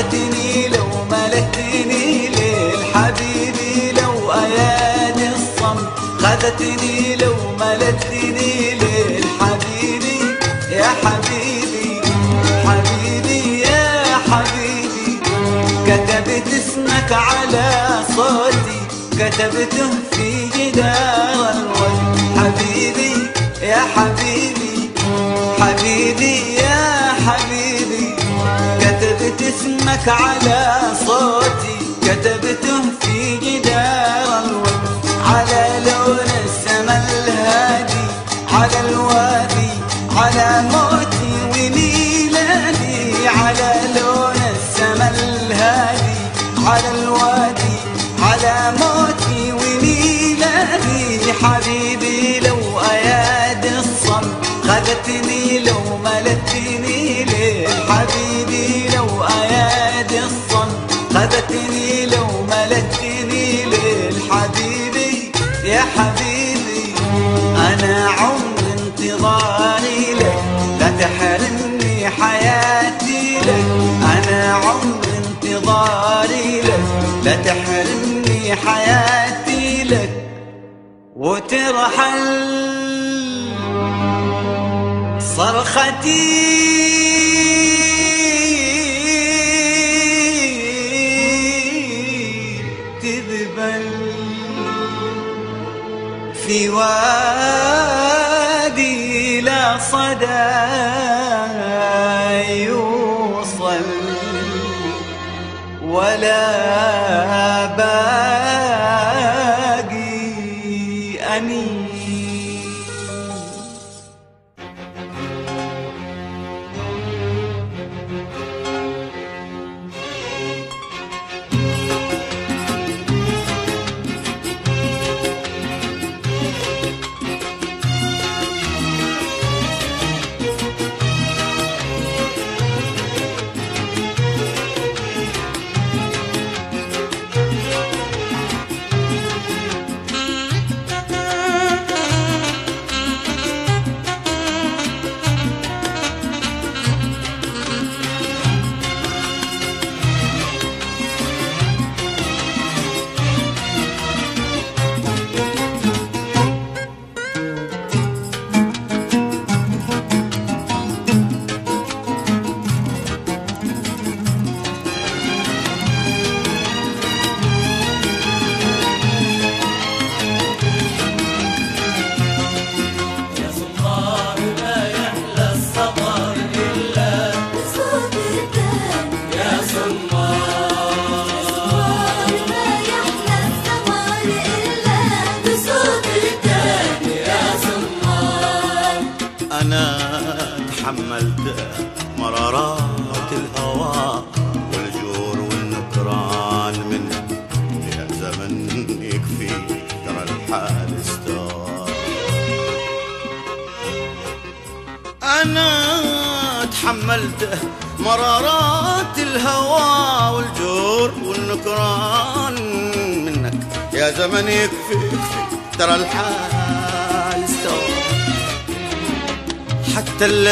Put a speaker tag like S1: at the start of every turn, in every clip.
S1: خدتني لو ملكتني ليل حبيبي لو ايادي الصم خدتني لو ملكتني ليل حبيبي. يا حبيبي حبيبي يا حبيبي. كتبت اسمك على صوتي كتبته في جدار الوجه حبيبي يا حبيبي حبيبي كتبت اسمك على صوتي. كتبته في جدار الوجه على لون السما الهادي. على الوادي. على موتي وميلادي على لون السما الهادي. على الوادي. على موتي وميلادي حبيبي لو أيادي الصم خدتني حياتي لك وترحل. صرختي تذبل في وادي لا صدى يوصل ولا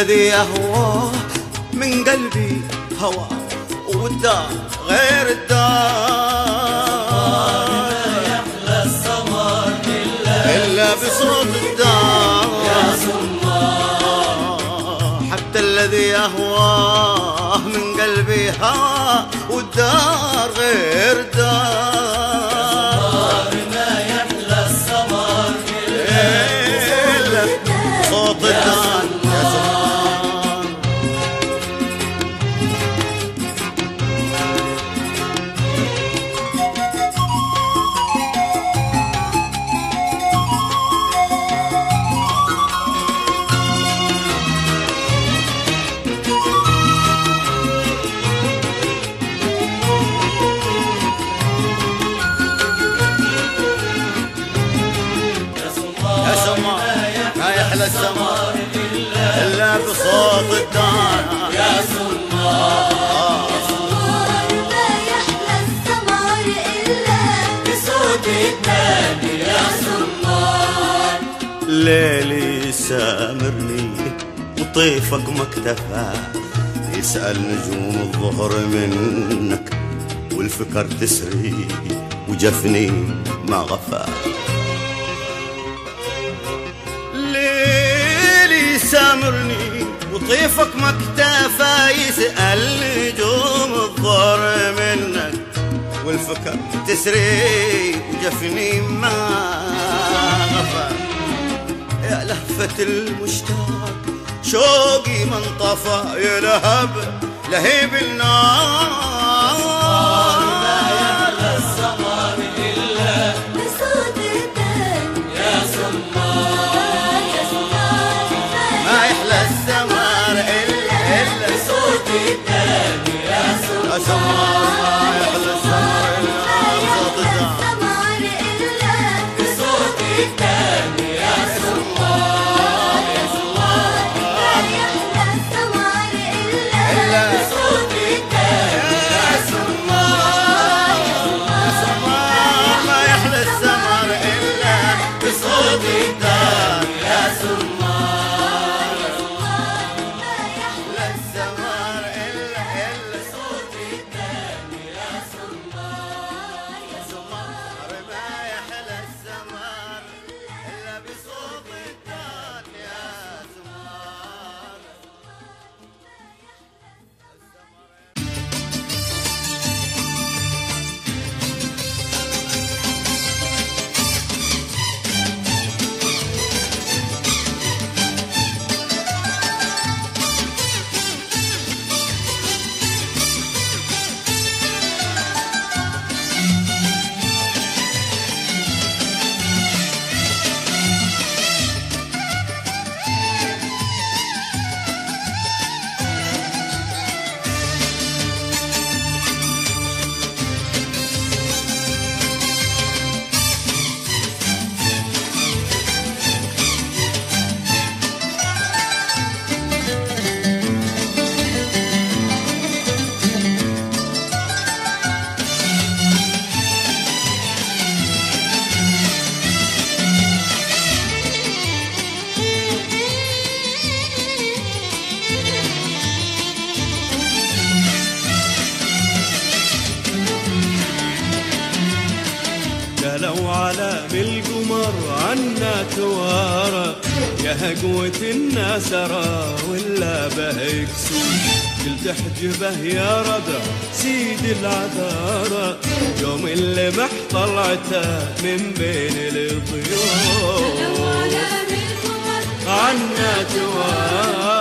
S2: الذي يهوى من قلبي هوى والدار غير الدار. إلا بصوت الدار. حتى الذي يهواه من قلبي هوى تسري وجفني ما غفى ليلي سامرني وطيفك ما اكتفى يسأل نجوم الظهر منك والفكر تسري وجفني ما غفى يا لهفة المشتاق شوقي من طفى يا لهب لهيب النار.
S3: أرى ولا به كسوف قلت احجبه يا ردى سيد العذارى. يوم اللي طلعته من بين الضيوف. عنا توارى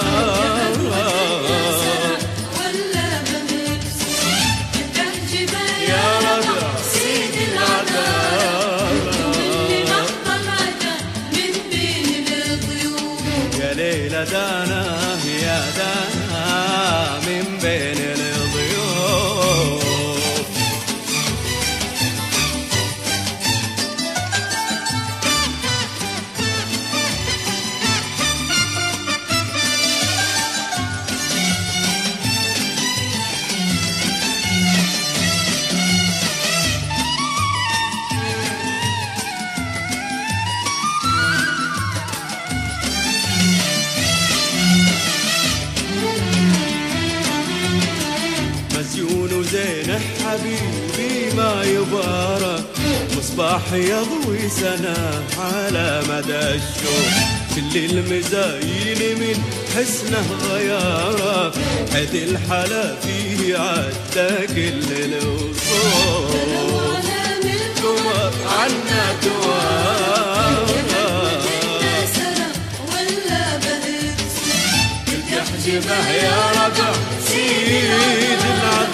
S3: مصباح يضوي سنة على مدى الشوق. كل المزاين من حسنه غيارة حد الحلا فيه عدى كل الوصول. عنا توارى يحجبه يا ربع سيد العذارى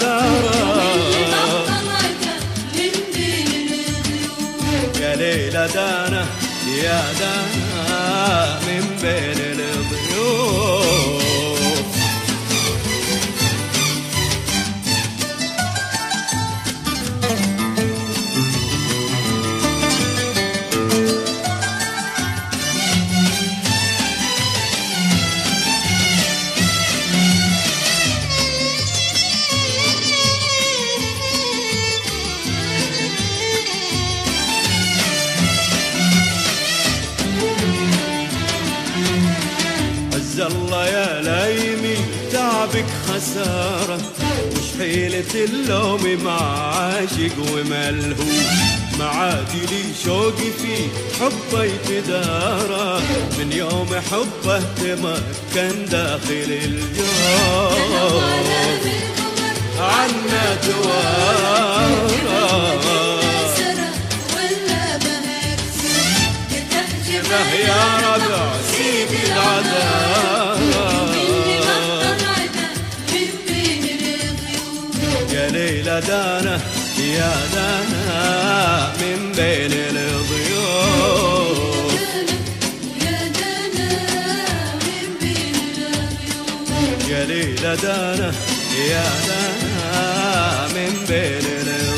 S3: يا ليلى دانا يا دانا من بين
S4: زلا يا لايمي تعبك خسارة. مش حيلة اللوم مع عاشق وملهوف. معادي لي شوقي في حبه يتدارى من يوم حبه تمكن داخل الجو عنا توارى به يا ربع سيد العذاب يا ليلى دانا يا دانا من بين الضيوف يا ليلى دانا يا دانا من بين الضيوف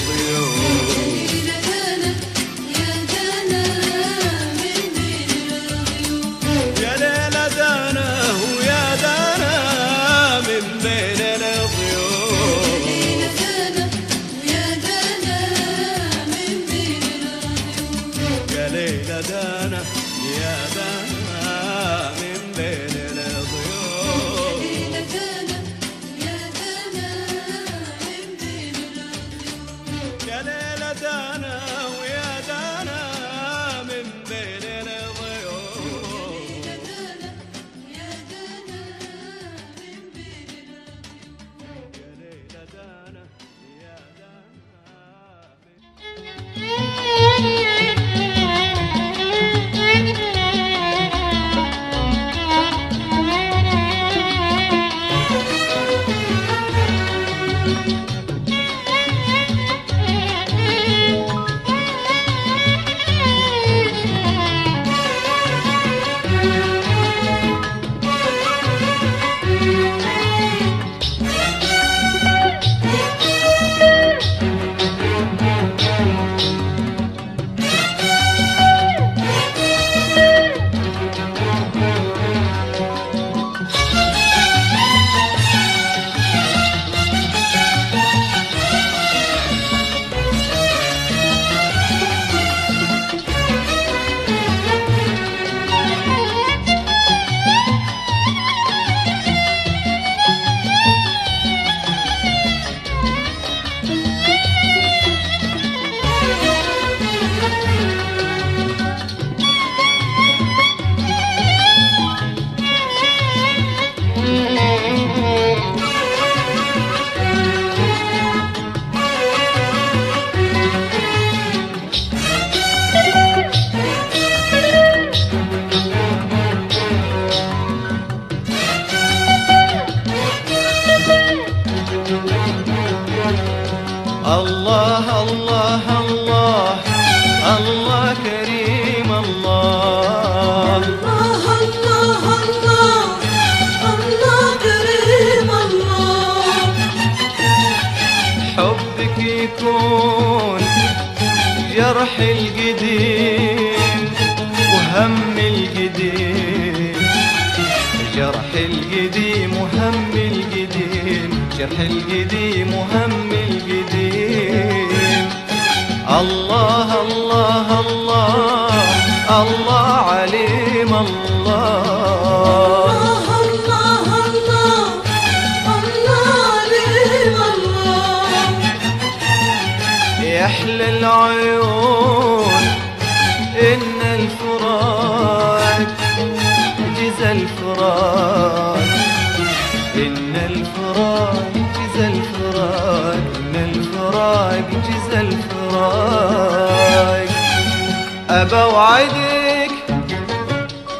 S4: أبا وعدك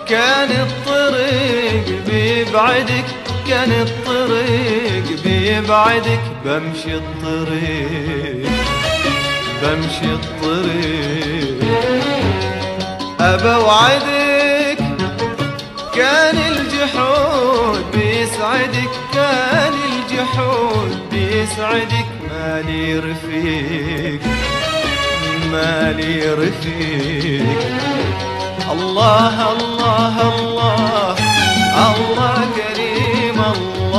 S4: كان الطريق بيبعدك كان الطريق بيبعدك. بمشي الطريق بمشي الطريق. أبا وعدك كان الجحود بيسعدك كان الجحود بيسعدك. مالي رفيق. مالي رفيق. الله الله الله الله كريم الله.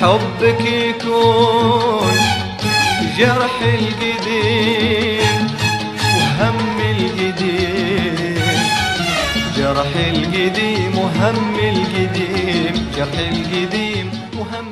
S4: حبك يكون
S3: جرح القديم وهم فرح القديم وهم القديم جرح القديم وهم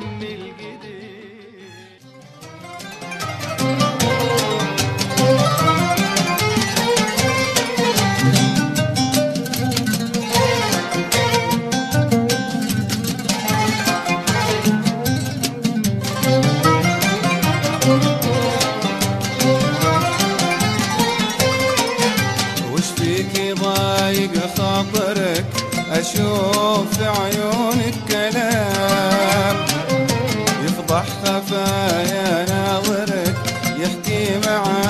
S5: يضايق خاطرك أشوف في عيونك كلام يفضح خفايا ناظرك يحكي معاك.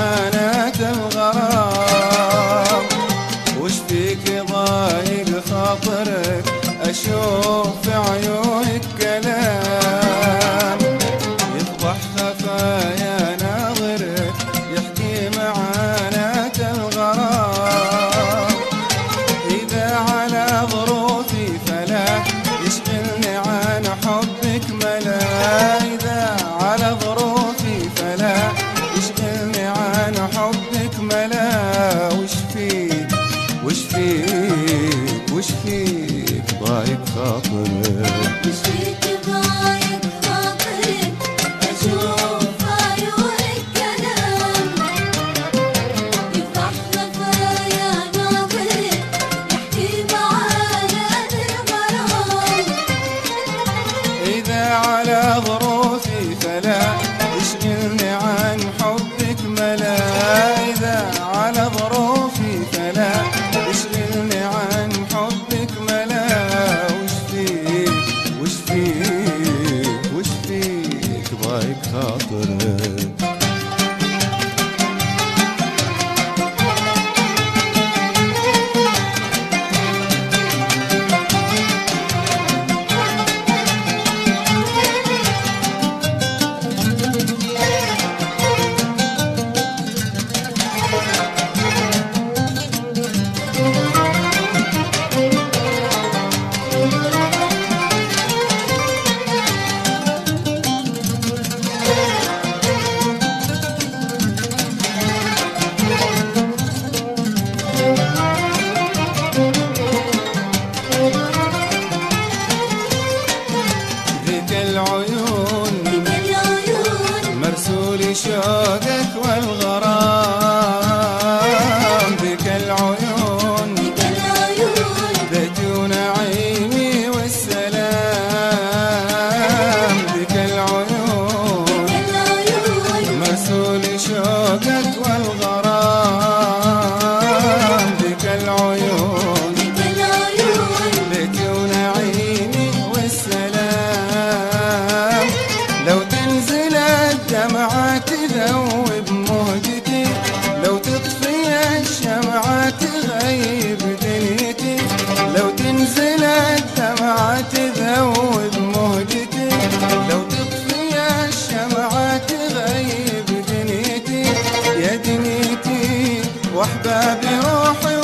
S5: لو تطفي الشمعة تغيب دنيتي يا دنيتي واحبابي روحي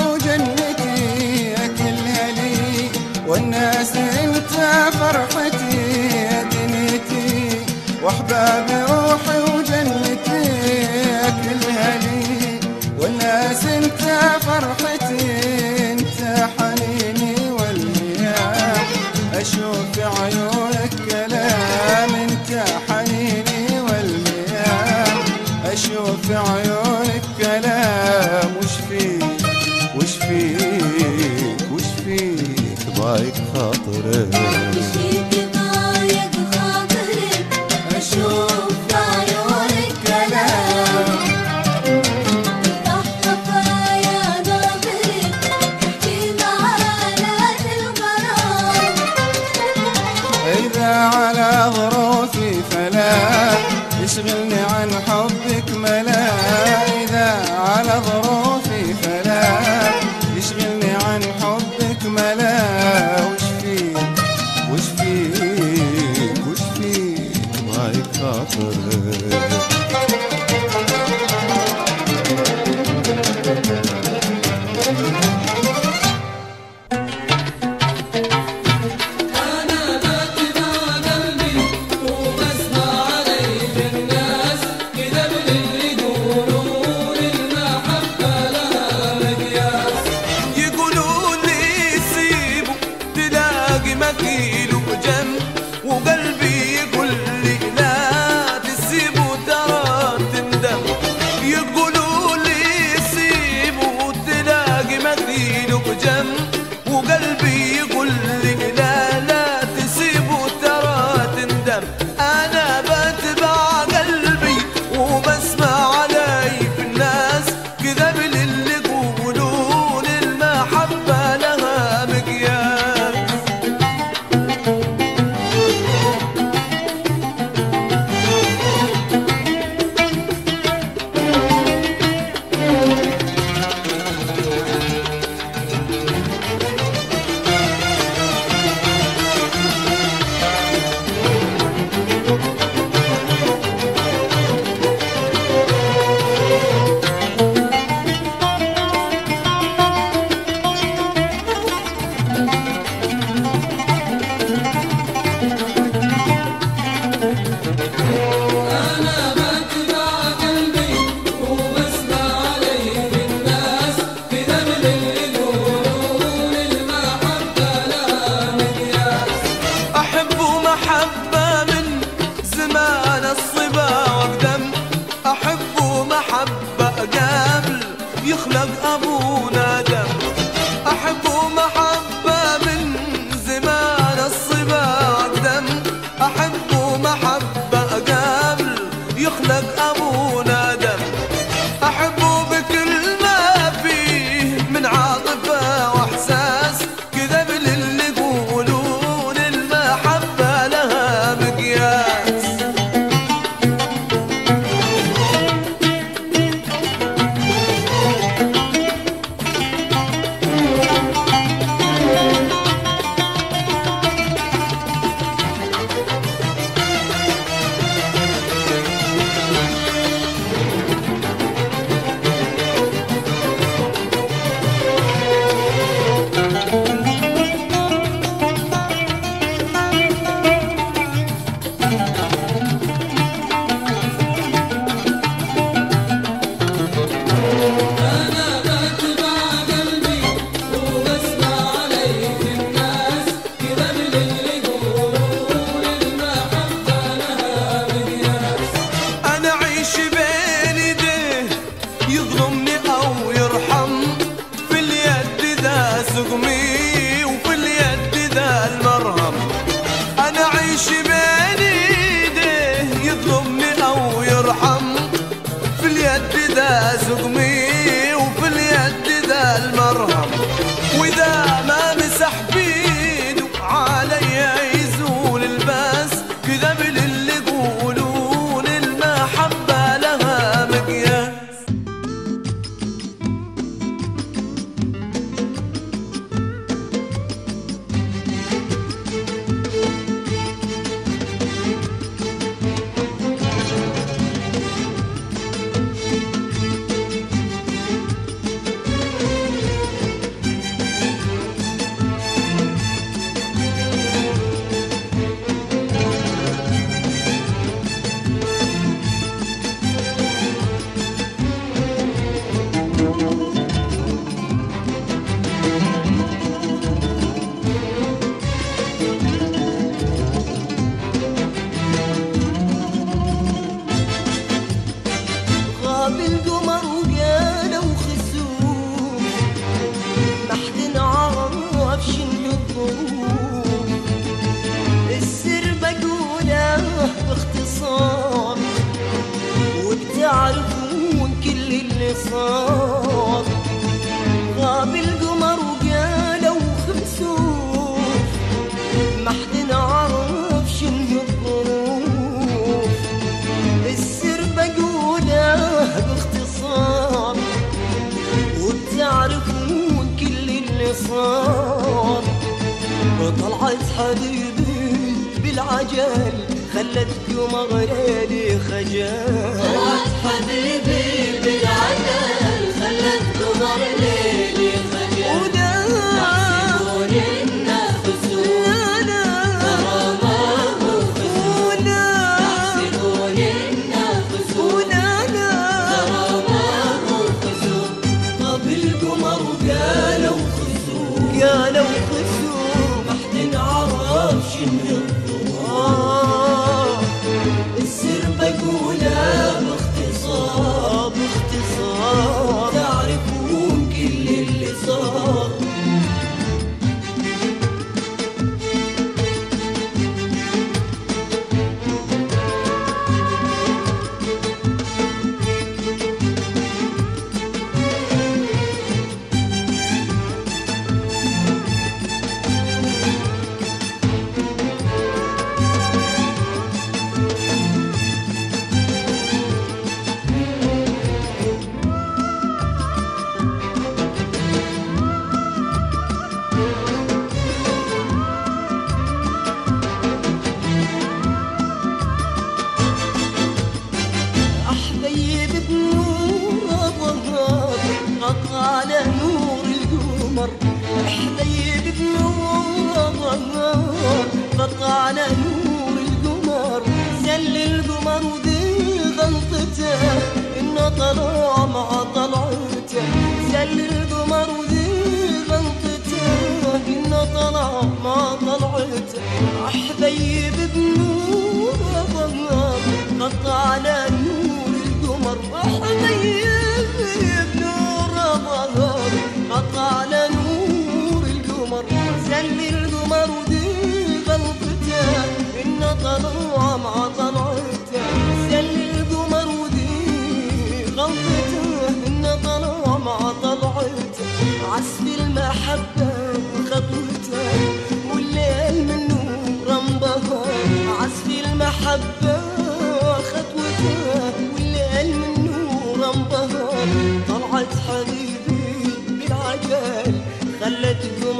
S6: بالعجل خلت قمر ليلي خجل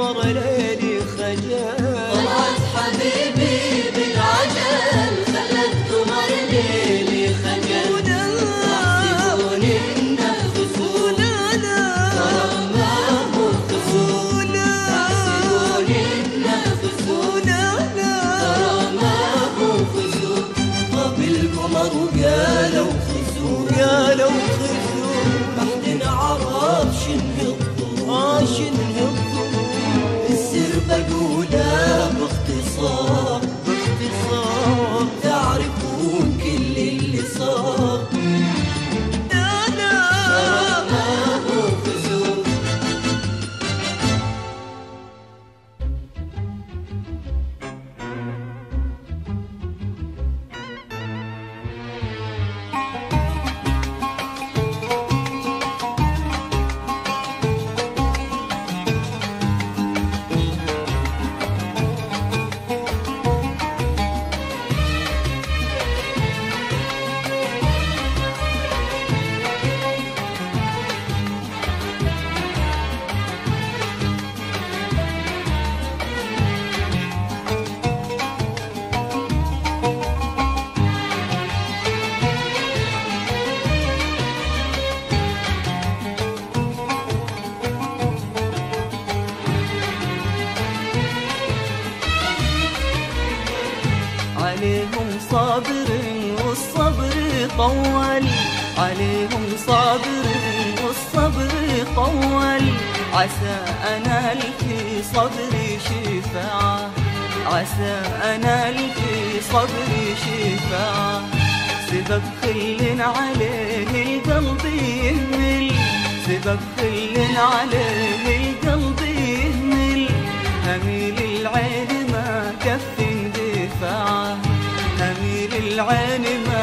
S1: ورليل طول عليهم صابر والصبر طول عسى أنا لك صبري شفاعة عسى أنا لك صبري شفاعة. سبب خل عليه القلب يهمل سبب خل عليه القلب يهمل. هميل العين ما كف دفاعه هميل العين ما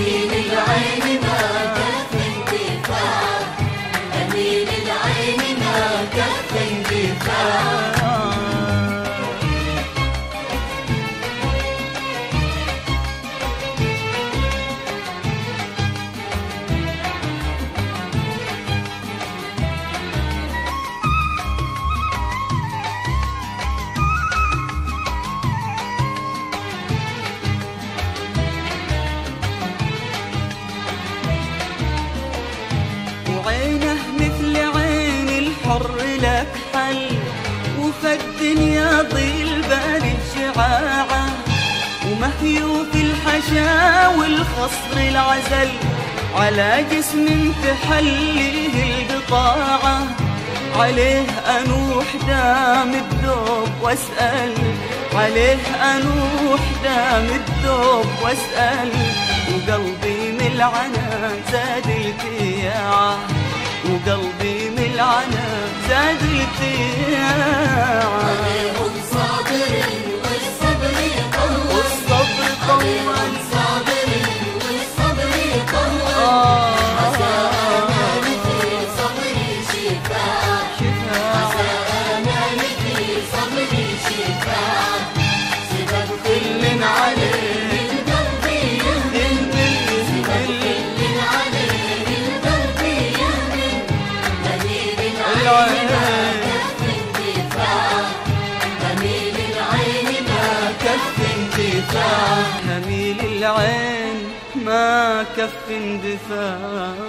S1: Money. قصر العزل على جسم تحليه البقاعة عليه أنوح دام الدوب واسأل. عليه أنوح دام الدوب واسأل. وقلبي ملعنة زاد البياعة وقلبي ملعنة زاد البياعة
S7: عليهم صابرين والصبر يطول
S1: والصبر
S7: يطول Oh. كف
S8: دفاعا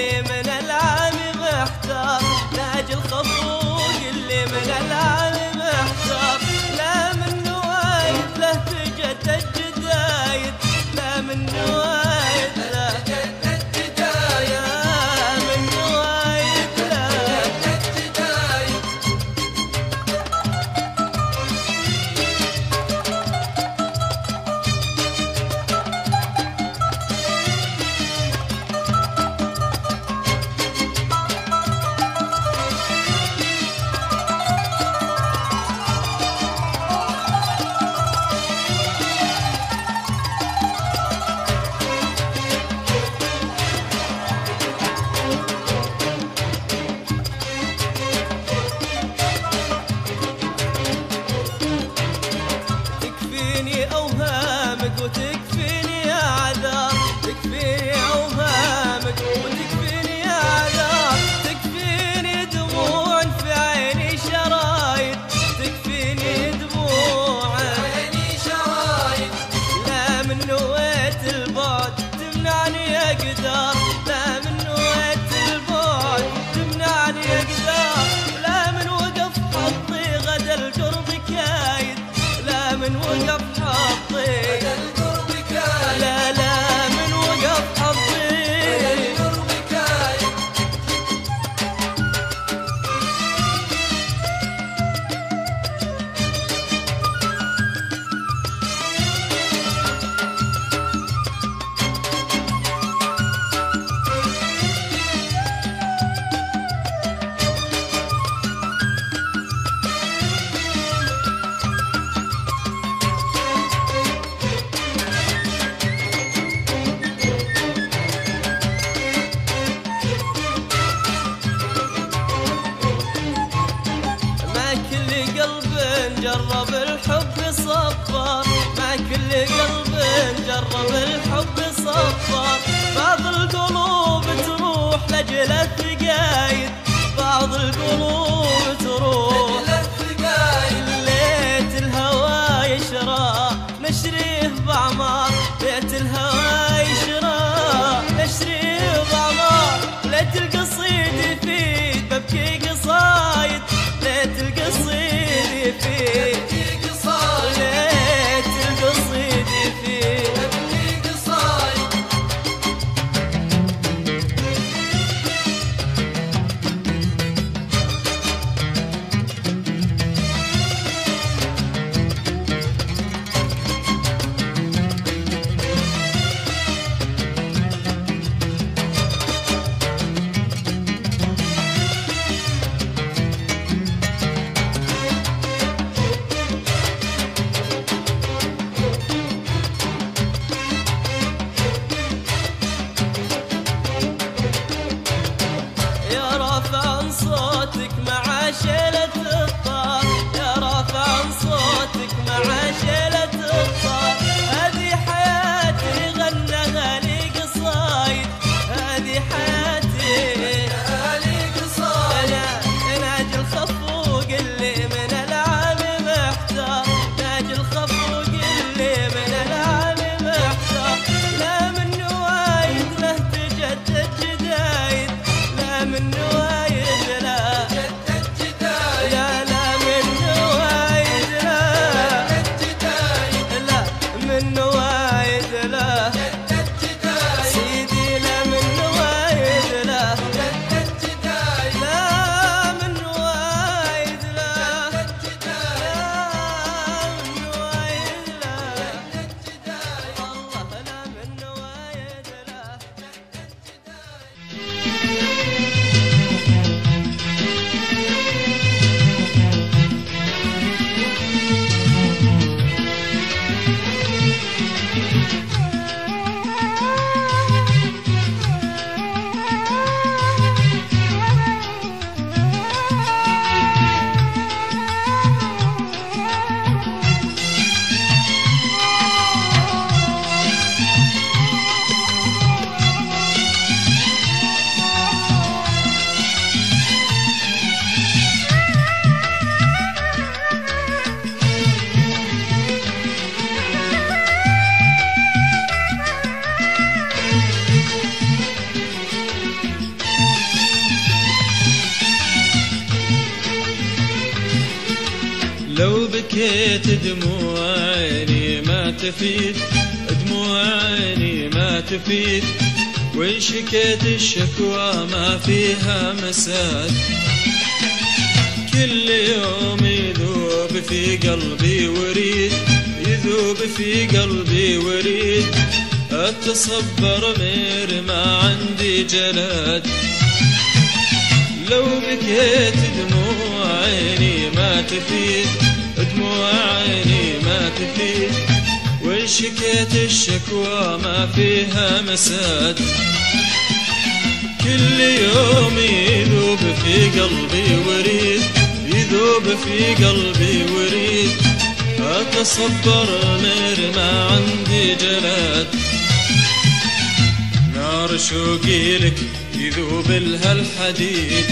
S8: اللي من الان محتار لاجل خفوق اللي من العام
S9: تفيد دموع عيني ما تفيد. وإن شكيت الشكوى ما فيها مساد. كل يوم يذوب في قلبي وريد يذوب في قلبي وريد. أتصبر مير ما عندي جلاد. لو بكيت دموع عيني ما تفيد دموع عيني ما تفيد. وإن شكيت الشكوى ما فيها مساد كل يوم يذوب في قلبي وريد يذوب في قلبي وريد. أتصبر مير ما عندي جلاد نار شوقي لك يذوب لها الحديد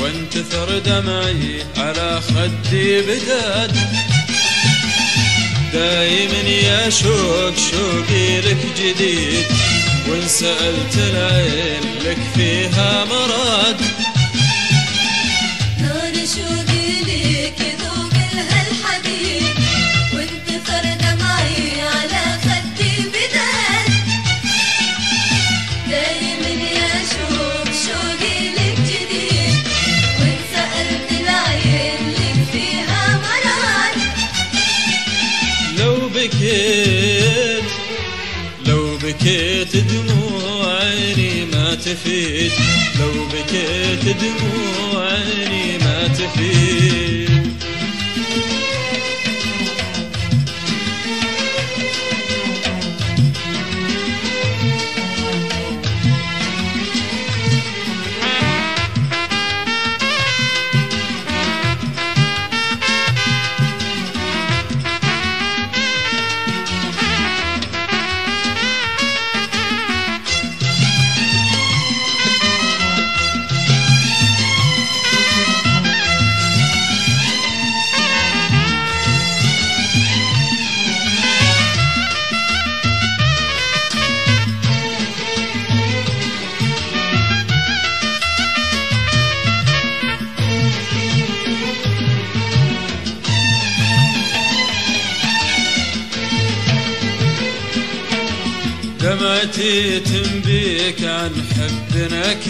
S9: وانتثر دمعي على خدي بداد دايما يا شوق شوقي لك جديد وإن سألت العين لك فيها مراد. تفيد. لو بكيت دموع عيني ما تفيد.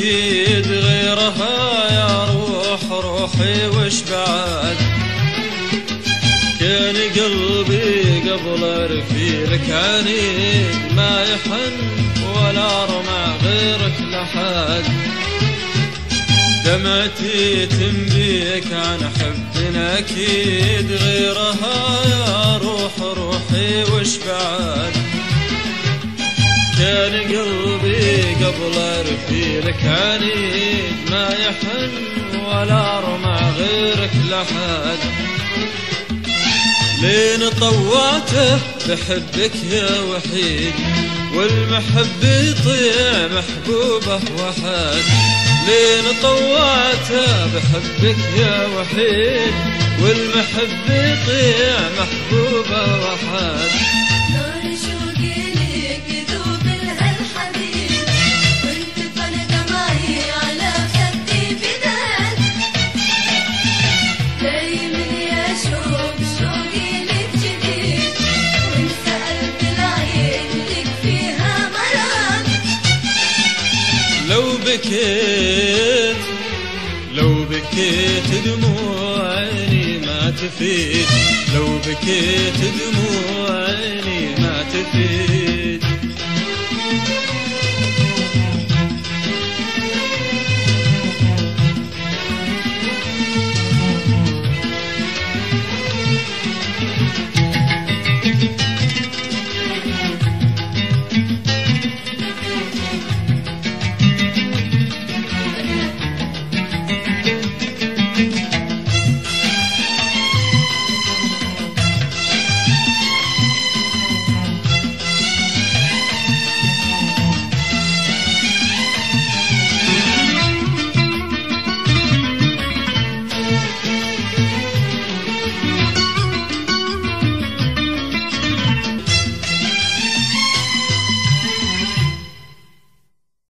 S9: حب أكيد غيرها يا روح روحي وش بعد؟ كان قلبي قبل ارفيلك عنيد ما يحن ولا رمع غيرك لحد. دمعتي تنبيك عن حب أكيد غيرها يا روح روحي وش بعد؟ كان قلبي قبل ارفيلك عنيد ما يحن ولا رمع غيرك لحد. لين طواته بحبك يا وحيد والمحب يطيع محبوبه وحد. لين طواته بحبك يا وحيد والمحب يطيع محبوبه وحد. بكيت دموع عيني ما تفيد. لو بكيت دموع عيني ما تفيد.